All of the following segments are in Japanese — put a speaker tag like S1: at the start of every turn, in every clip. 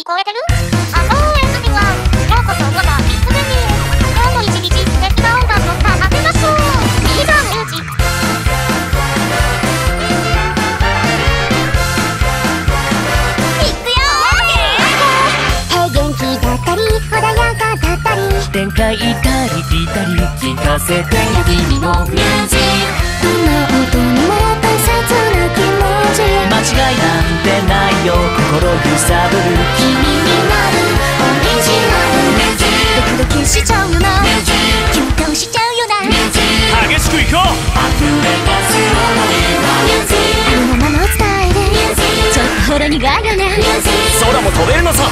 S1: 聞こえてるあのおやすみは、ようこそまたいつでに。今日も一日素敵な？音楽を奏でましょう。いざミュージック。いくよ
S2: 平元気だったり穏やかだったり
S3: 展開行ったり来たり聞かせて君のミュージック
S2: どんな？音にも
S3: よ心揺さぶる
S2: 君になるオリジナルドキドキしちゃうよな。キュンとしちゃうよな。ミュージッ
S4: 激しくいこう。
S3: 溢れ出す
S2: ありのままを伝えるちょっとほろ苦いよね。ミュージッ
S4: 空も飛べるのさ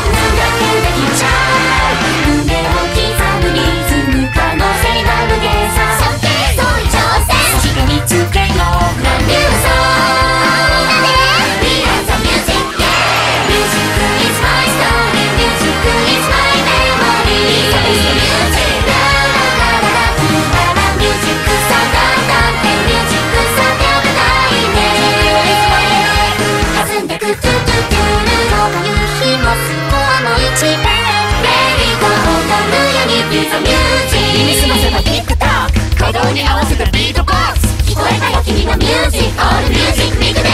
S2: えたよ君のミュージック All music ビッ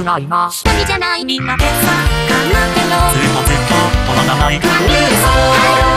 S3: 危ないな
S2: 一人じゃない。みんなでさ頑張ってよ
S3: ずっとずっとこの名前が
S2: ニュース